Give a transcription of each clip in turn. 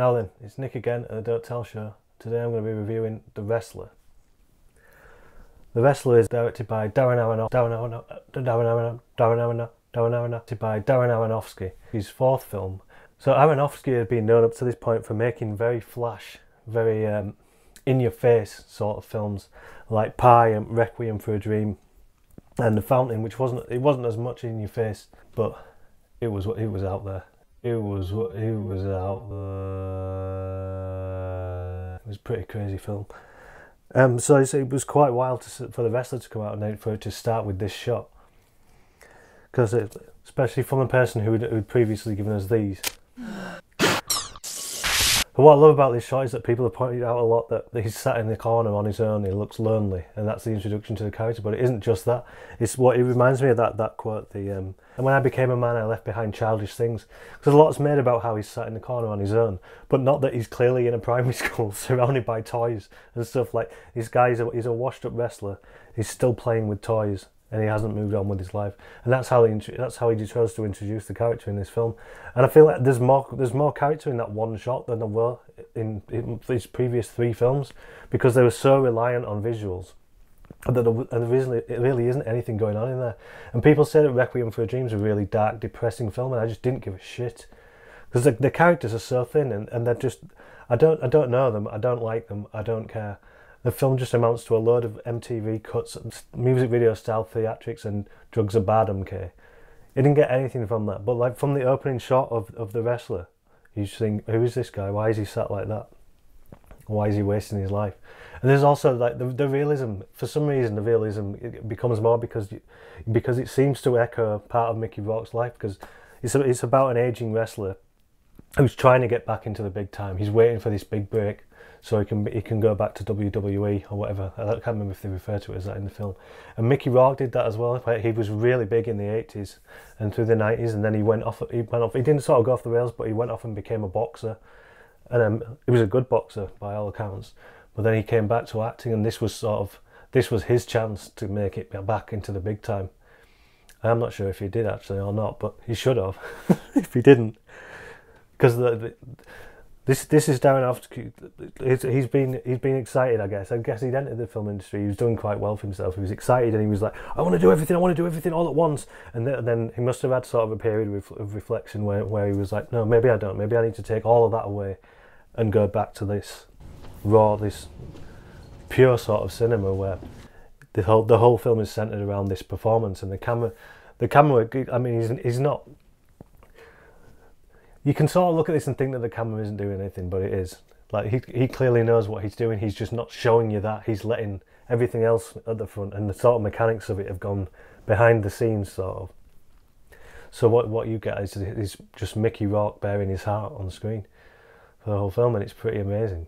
Now then, it's Nick again at the Don't Tell Show. Today I'm going to be reviewing The Wrestler. The Wrestler is directed by Darren Aronoff, Darren Darren Darren Darren directed by Darren Aronofsky, his fourth film. So Aronofsky has been known up to this point for making very flash, very um, in-your-face sort of films, like Pi and Requiem for a Dream, and The Fountain, which wasn't it wasn't as much in your face, but it was it was out there. It was it was out there. It was a pretty crazy film. Um, so it was quite wild to, for the wrestler to come out and for it to start with this shot, because especially from a person who had previously given us these. But what I love about this shot is that people have pointed out a lot that he's sat in the corner on his own, he looks lonely, and that's the introduction to the character. But it isn't just that. It's what it reminds me of that that quote. The um, and when I became a man, I left behind childish things. Because a lot's made about how he's sat in the corner on his own, but not that he's clearly in a primary school surrounded by toys and stuff like. This guy's a, he's a washed-up wrestler. He's still playing with toys and he hasn't moved on with his life. And that's how he that's how he chose to introduce the character in this film. And I feel like there's more there's more character in that one shot than there were in, in his previous three films because they were so reliant on visuals. That there, and there really, really isn't anything going on in there. And people say that Requiem for a Dream is a really dark, depressing film, and I just didn't give a shit because the, the characters are so thin and, and they're just I don't I don't know them, I don't like them, I don't care the film just amounts to a load of MTV cuts, music video style theatrics, and drugs are bad. Okay, it didn't get anything from that. But like from the opening shot of of the wrestler, you just think, who is this guy? Why is he sat like that? Why is he wasting his life? And there's also like the, the realism. For some reason, the realism becomes more because you, because it seems to echo part of Mickey Rourke's life because it's it's about an aging wrestler who's trying to get back into the big time. He's waiting for this big break so he can he can go back to WWE or whatever. I can't remember if they refer to it as that in the film. And Mickey Rourke did that as well. He was really big in the 80s and through the 90s, and then he went off. He went off. He didn't sort of go off the rails, but he went off and became a boxer, and um, he was a good boxer by all accounts. But then he came back to acting, and this was sort of this was his chance to make it back into the big time. I'm not sure if he did actually or not, but he should have if he didn't, because the, the this this is Darren Aronofsky. He's been he's been excited, I guess. I guess he'd entered the film industry. He was doing quite well for himself. He was excited, and he was like, "I want to do everything. I want to do everything all at once." And then, he must have had sort of a period of reflection where where he was like, "No, maybe I don't. Maybe I need to take all of that away, and go back to this raw, this pure sort of cinema where the whole the whole film is centered around this performance and the camera." The camera, I mean, he's, he's not you can sort of look at this and think that the camera isn't doing anything, but it is. Like he he clearly knows what he's doing. He's just not showing you that. He's letting everything else at the front, and the sort of mechanics of it have gone behind the scenes, sort of. So what what you get is, is just Mickey Rourke bearing his heart on screen for the whole film, and it's pretty amazing.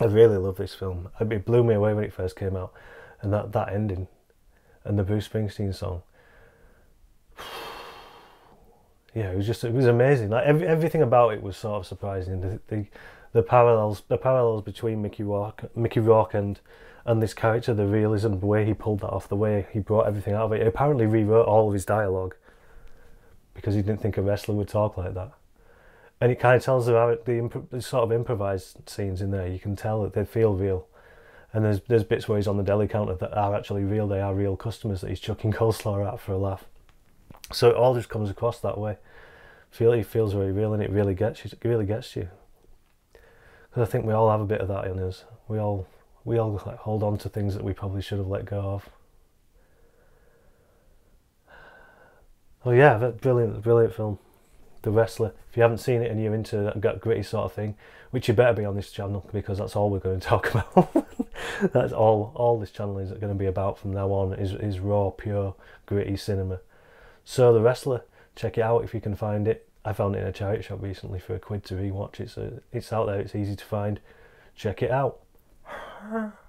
I really love this film. It blew me away when it first came out, and that that ending, and the Bruce Springsteen song yeah, it was just it was amazing. Like every, everything about it was sort of surprising. The, the the parallels the parallels between Mickey Rourke Mickey Rourke and and this character, the realism, the way he pulled that off, the way he brought everything out of it. He apparently rewrote all of his dialogue because he didn't think a wrestler would talk like that. And it kind of tells about the, the sort of improvised scenes in there. You can tell that they feel real. And there's there's bits where he's on the deli counter that are actually real. They are real customers that he's chucking coleslaw at for a laugh. So it all just comes across that way. Feel it feels very real, and it really gets you. It really gets you. Because I think we all have a bit of that in us. We all we all like, hold on to things that we probably should have let go of. Oh yeah, that brilliant, brilliant film. The Wrestler. If you haven't seen it and you're into that gritty sort of thing, which you better be on this channel because that's all we're going to talk about. that's all. All this channel is going to be about from now on is is raw, pure, gritty cinema. So The Wrestler, check it out if you can find it. I found it in a charity shop recently for a quid to rewatch it, so uh, it's out there, it's easy to find. Check it out.